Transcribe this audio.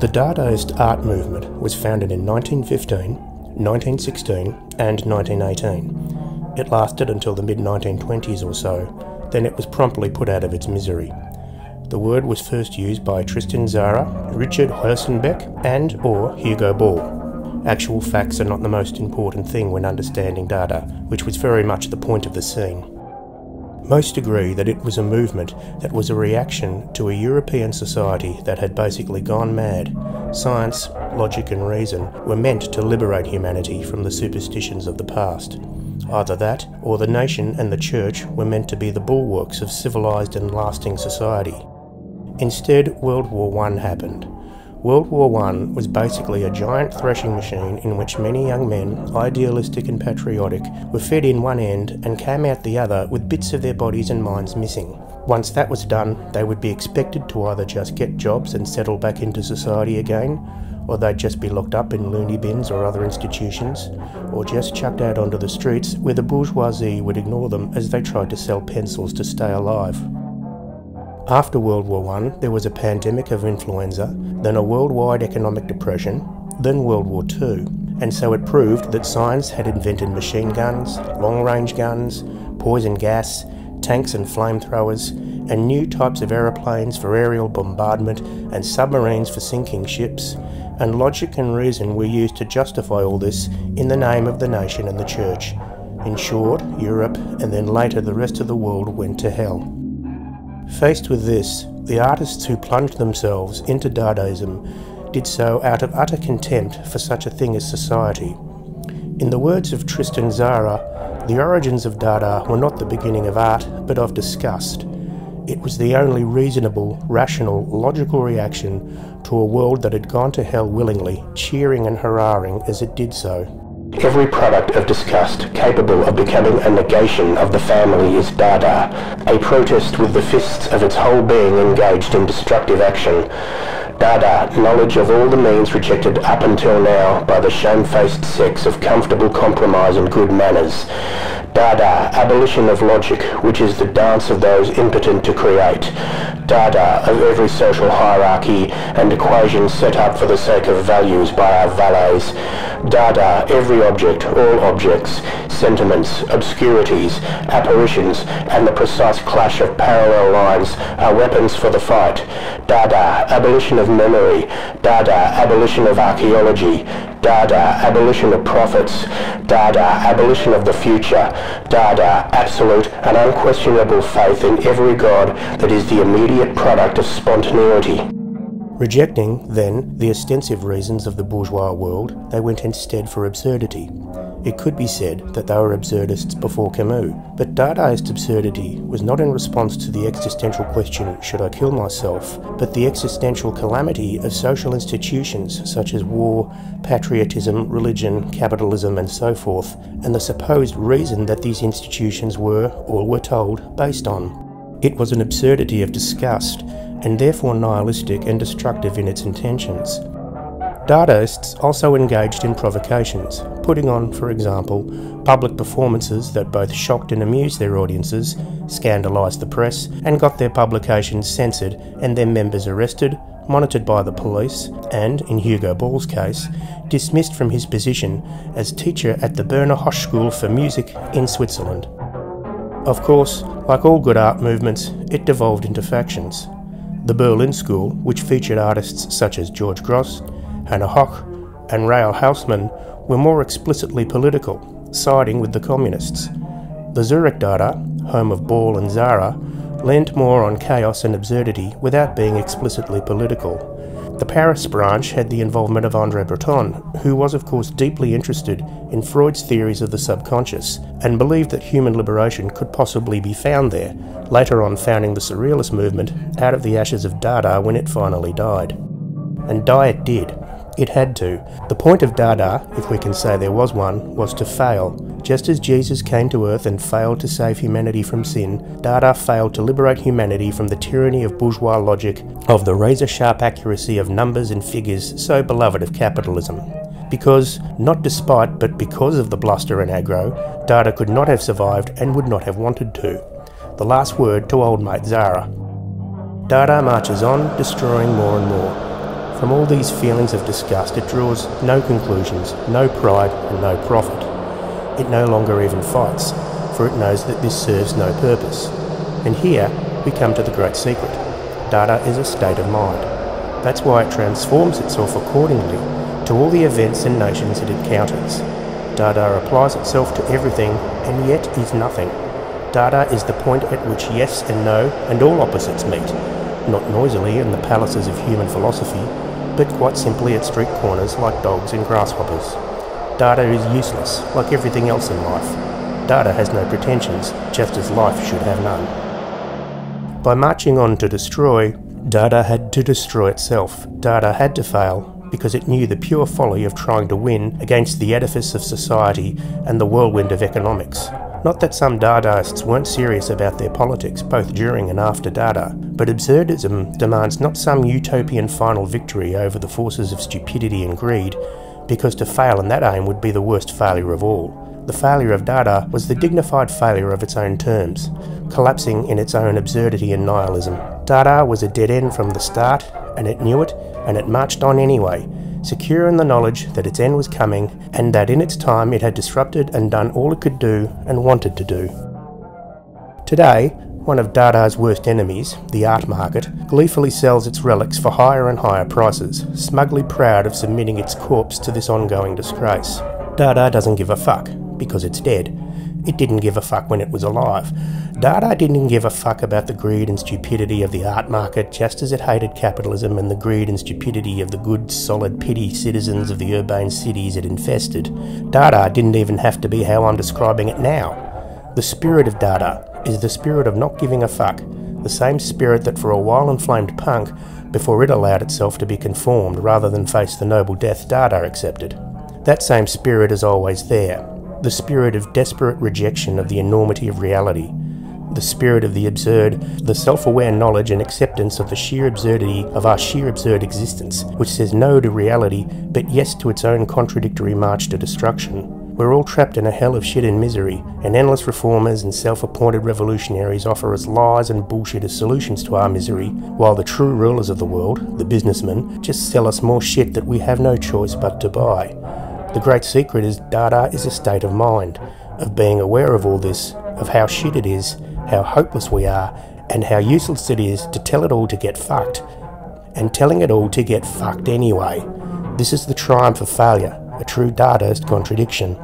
The Dadaist art movement was founded in 1915, 1916, and 1918. It lasted until the mid 1920s or so, then it was promptly put out of its misery. The word was first used by Tristan Tzara, Richard Huelsenbeck, and or Hugo Ball. Actual facts are not the most important thing when understanding Dada, which was very much the point of the scene. Most agree that it was a movement that was a reaction to a European society that had basically gone mad. Science, logic, and reason were meant to liberate humanity from the superstitions of the past. Either that, or the nation and the church were meant to be the bulwarks of civilized and lasting society. Instead, World War I happened. World War I was basically a giant threshing machine in which many young men, idealistic and patriotic, were fed in one end and came out the other with bits of their bodies and minds missing. Once that was done, they would be expected to either just get jobs and settle back into society again, or they'd just be locked up in loony bins or other institutions, or just chucked out onto the streets where the bourgeoisie would ignore them as they tried to sell pencils to stay alive. After World War I, there was a pandemic of influenza, then a worldwide economic depression, then World War II, and so it proved that science had invented machine guns, long range guns, poison gas, tanks and flamethrowers, and new types of aeroplanes for aerial bombardment and submarines for sinking ships, and logic and reason were used to justify all this in the name of the nation and the church. In short, Europe and then later the rest of the world went to hell. Faced with this, the artists who plunged themselves into Dadaism did so out of utter contempt for such a thing as society. In the words of Tristan Tzara, the origins of Dada were not the beginning of art, but of disgust. It was the only reasonable, rational, logical reaction to a world that had gone to hell willingly, cheering and hurrahing as it did so. Every product of disgust capable of becoming a negation of the family is Dada, a protest with the fists of its whole being engaged in destructive action. Dada, knowledge of all the means rejected up until now by the shamefaced sex of comfortable compromise and good manners. Dada, abolition of logic, which is the dance of those impotent to create. Dada, of every social hierarchy and equation set up for the sake of values by our valets. Dada, every object, all objects, sentiments, obscurities, apparitions, and the precise clash of parallel lines are weapons for the fight. Dada, abolition of memory. Dada, abolition of archaeology. Dada, abolition of prophets. Dada, abolition of the future. Dada, absolute and unquestionable faith in every god that is the immediate product of spontaneity. Rejecting, then, the ostensive reasons of the bourgeois world, they went instead for absurdity. It could be said that they were absurdists before Camus, but Dadaist absurdity was not in response to the existential question, should I kill myself, but the existential calamity of social institutions such as war, patriotism, religion, capitalism, and so forth, and the supposed reason that these institutions were, or were told, based on. It was an absurdity of disgust, and therefore nihilistic and destructive in its intentions. Dadaists also engaged in provocations, putting on, for example, public performances that both shocked and amused their audiences, scandalised the press, and got their publications censored and their members arrested, monitored by the police, and, in Hugo Ball's case, dismissed from his position as teacher at the Berner Hochschule for Music in Switzerland. Of course, like all good art movements, it devolved into factions. The Berlin School, which featured artists such as George Grosz, Hannah Höch, and Raoul Hausmann, were more explicitly political, siding with the communists. The Zurich Dada, home of Ball and Tzara, leant more on chaos and absurdity without being explicitly political. The Paris branch had the involvement of Andre Breton, who was, of course, deeply interested in Freud's theories of the subconscious and believed that human liberation could possibly be found there, later on founding the Surrealist movement out of the ashes of Dada when it finally died. And die it did. It had to. The point of Dada, if we can say there was one, was to fail. Just as Jesus came to earth and failed to save humanity from sin, Dada failed to liberate humanity from the tyranny of bourgeois logic, of the razor sharp accuracy of numbers and figures so beloved of capitalism. because, not despite but because of the bluster and aggro, Dada could not have survived and would not have wanted to. The last word to old mate Tzara. Dada marches on, destroying more and more. From all these feelings of disgust, it draws no conclusions, no pride, and no profit. It no longer even fights, for it knows that this serves no purpose. And here we come to the great secret. Dada is a state of mind. That's why it transforms itself accordingly to all the events and nations it encounters. Dada applies itself to everything and yet is nothing. Dada is the point at which yes and no and all opposites meet, not noisily in the palaces of human philosophy, but quite simply at street corners like dogs and grasshoppers. Dada is useless, like everything else in life. Dada has no pretensions, just as life should have none. By marching on to destroy, Dada had to destroy itself. Dada had to fail, because it knew the pure folly of trying to win against the edifice of society and the whirlwind of economics. Not that some Dadaists weren't serious about their politics, both during and after Dada, but absurdism demands not some utopian final victory over the forces of stupidity and greed, because to fail in that aim would be the worst failure of all. The failure of Dada was the dignified failure of its own terms, collapsing in its own absurdity and nihilism. Dada was a dead end from the start, and it knew it, and it marched on anyway, secure in the knowledge that its end was coming and that in its time it had disrupted and done all it could do and wanted to do. Today, one of Dada's worst enemies, the art market, gleefully sells its relics for higher and higher prices, smugly proud of submitting its corpse to this ongoing disgrace. Dada doesn't give a fuck, because it's dead, it didn't give a fuck when it was alive. Dada didn't give a fuck about the greed and stupidity of the art market, just as it hated capitalism and the greed and stupidity of the good, solid, pity citizens of the urbane cities it infested. Dada didn't even have to be how I'm describing it now. The spirit of Dada is the spirit of not giving a fuck, the same spirit that for a while inflamed punk before it allowed itself to be conformed rather than face the noble death Dada accepted. That same spirit is always there, the spirit of desperate rejection of the enormity of reality, the spirit of the absurd, the self aware knowledge and acceptance of the sheer absurdity of our sheer absurd existence, which says no to reality but yes to its own contradictory march to destruction. We're all trapped in a hell of shit and misery, and endless reformers and self appointed revolutionaries offer us lies and bullshit as solutions to our misery, while the true rulers of the world, the businessmen, just sell us more shit that we have no choice but to buy. The great secret is Dada is a state of mind, of being aware of all this, of how shit it is, how hopeless we are, and how useless it is to tell it all to get fucked, and telling it all to get fucked anyway. This is the triumph of failure, a true Dadaist contradiction.